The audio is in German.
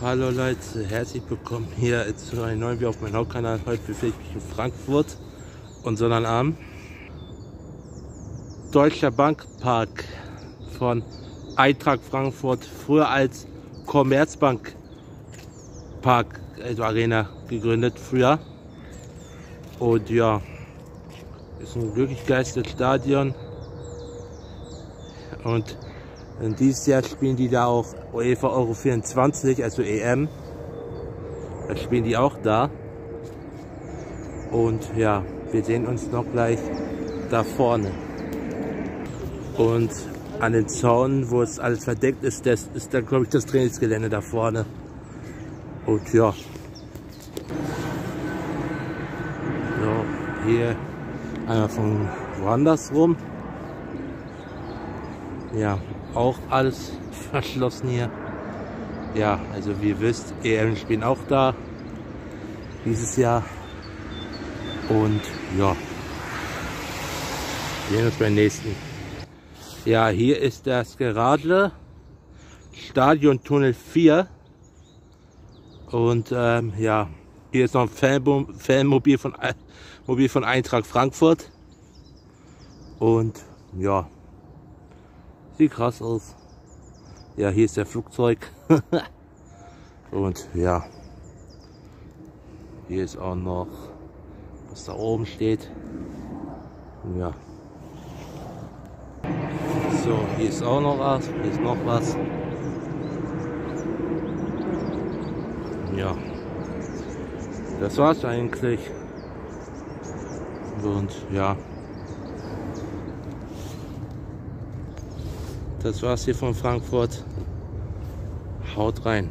hallo Leute, herzlich willkommen hier zu einem neuen Video auf meinem Hauptkanal. Heute befinde ich mich in Frankfurt und Sonnenarm. Deutscher Bankpark von Eintracht Frankfurt, früher als Commerzbank Park, also Arena gegründet früher. Und ja, ist ein wirklich geiles Stadion. Und und dieses Jahr spielen die da auch UEFA Euro 24, also EM. Da spielen die auch da. Und ja, wir sehen uns noch gleich da vorne. Und an den Zaunen, wo es alles verdeckt ist, das ist dann, glaube ich, das Trainingsgelände da vorne. Und ja. So, hier einmal von woanders rum. Ja, auch alles verschlossen hier. Ja, also wie ihr wisst, EM spielen auch da dieses Jahr. Und ja, sehen uns beim nächsten. Ja, hier ist das Geradle, Stadion Tunnel 4. Und ähm, ja, hier ist noch ein Fanmobil von, Mobil von Eintracht Frankfurt. Und ja, Sieht krass aus. Ja, hier ist der Flugzeug. Und ja, hier ist auch noch, was da oben steht. Ja. So, hier ist auch noch was. Hier ist noch was. Ja. Das war's eigentlich. Und ja. Das war's hier von Frankfurt. Haut rein.